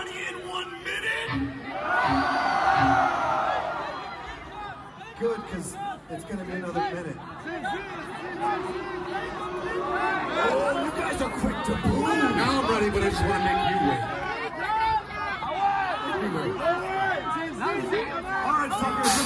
everybody in one minute? Good, because it's going to be another minute. Oh, you guys are quick to boo. Now I'm ready, but I just want to make you wait. Anyway. All right, fuckers.